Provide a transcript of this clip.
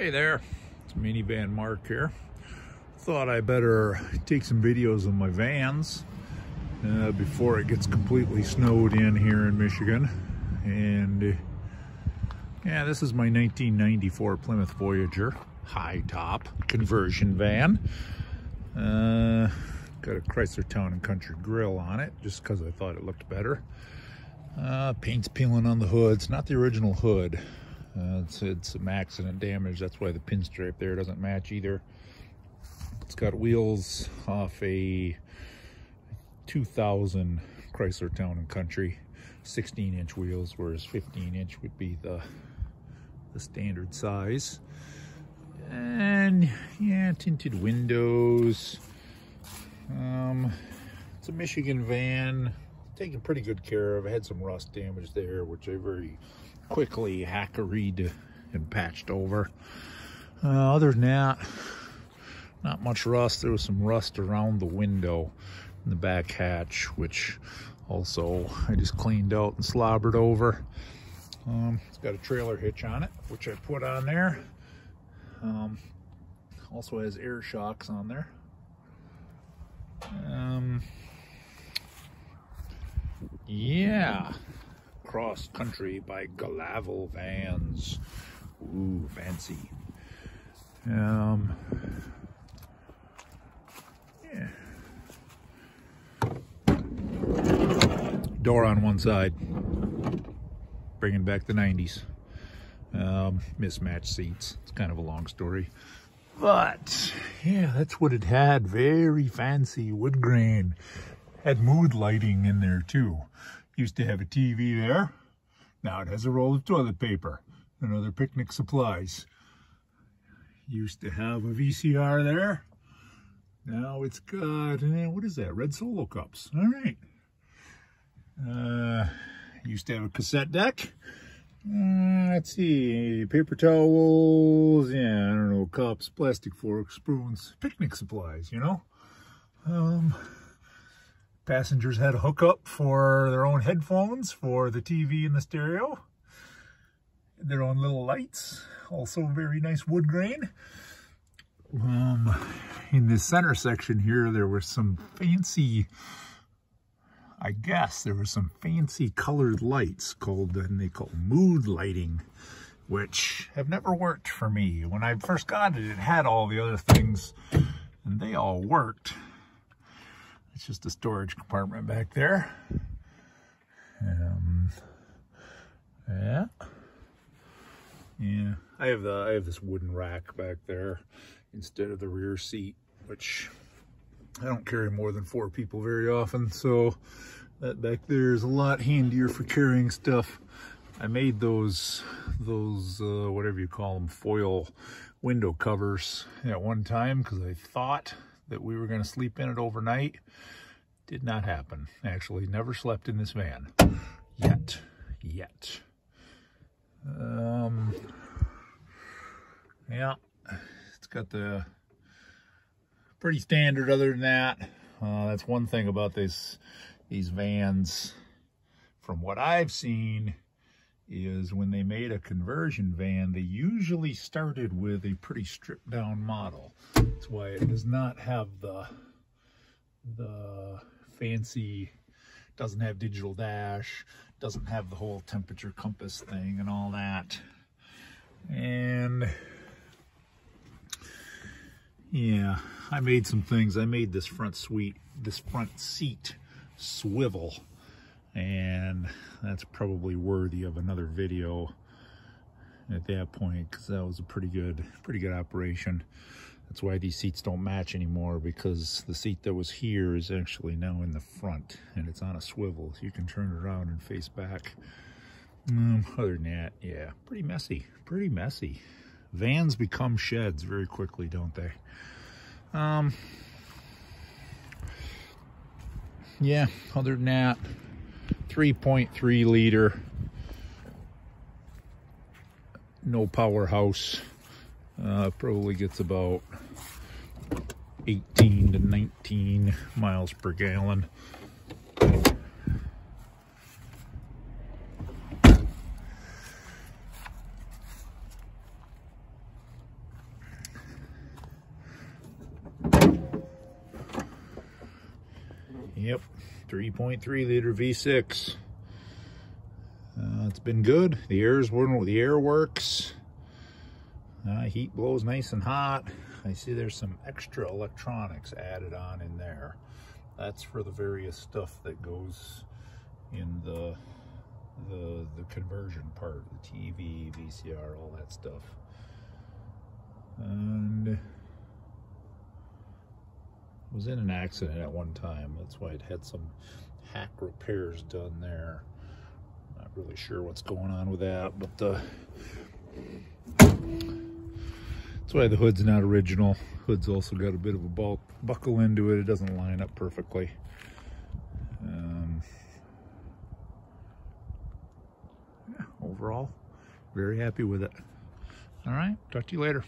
Hey there, it's Minivan Mark here. Thought I better take some videos of my vans uh, before it gets completely snowed in here in Michigan. And uh, yeah, this is my 1994 Plymouth Voyager high top conversion van. Uh, got a Chrysler Town and Country grill on it just because I thought it looked better. Uh, paint's peeling on the hood. It's not the original hood. Uh, it's, it's some accident damage. That's why the pinstripe there doesn't match either. It's got wheels off a 2000 Chrysler Town and Country, 16 inch wheels, whereas 15 inch would be the, the standard size. And yeah, tinted windows. Um, it's a Michigan van, taken pretty good care of. I had some rust damage there, which I very quickly hackeried and patched over. Uh, other than that, not much rust. There was some rust around the window in the back hatch, which also I just cleaned out and slobbered over. Um, it's got a trailer hitch on it, which I put on there. Um, also has air shocks on there. Um, yeah cross country by Glaval Vans. Ooh, fancy. Um, yeah. Door on one side, bringing back the 90s. Um, mismatched seats. It's kind of a long story. But, yeah, that's what it had. Very fancy wood grain. Had mood lighting in there, too. Used to have a TV there. Now it has a roll of toilet paper and other picnic supplies. Used to have a VCR there. Now it's got, eh, what is that? Red Solo cups. All right. Uh, used to have a cassette deck. Uh, let's see, paper towels, yeah, I don't know, cups, plastic forks, spoons, picnic supplies, you know? Um, Passengers had a hookup for their own headphones for the TV and the stereo. Their own little lights, also very nice wood grain. Um, in the center section here, there were some fancy, I guess there were some fancy colored lights called, and they call mood lighting, which have never worked for me. When I first got it, it had all the other things and they all worked. It's just a storage compartment back there. Um, yeah. Yeah. I have the I have this wooden rack back there instead of the rear seat, which I don't carry more than four people very often, so that back there is a lot handier for carrying stuff. I made those, those, uh, whatever you call them, foil window covers at one time because I thought that we were going to sleep in it overnight. Did not happen. Actually, never slept in this van. Yet. Yet. Um, yeah, it's got the pretty standard other than that. Uh, that's one thing about this, these vans, from what I've seen, is when they made a conversion van, they usually started with a pretty stripped down model. That's why it does not have the, the fancy, doesn't have digital dash, doesn't have the whole temperature compass thing and all that. And yeah, I made some things. I made this front suite, this front seat swivel and that's probably worthy of another video at that point because that was a pretty good pretty good operation. That's why these seats don't match anymore because the seat that was here is actually now in the front and it's on a swivel. So you can turn it around and face back. Um, other than that yeah pretty messy pretty messy. Vans become sheds very quickly don't they? Um yeah other than that 3.3 liter no powerhouse uh, probably gets about 18 to 19 miles per gallon 3.3 liter V6. Uh, it's been good. The air's working. The air works. Uh, heat blows nice and hot. I see there's some extra electronics added on in there. That's for the various stuff that goes in the the the conversion part, the TV, VCR, all that stuff. And was in an accident at one time. That's why it had some hack repairs done there. Not really sure what's going on with that, but the that's why the hood's not original. Hood's also got a bit of a bulk, buckle into it. It doesn't line up perfectly. Um, yeah, overall, very happy with it. All right, talk to you later.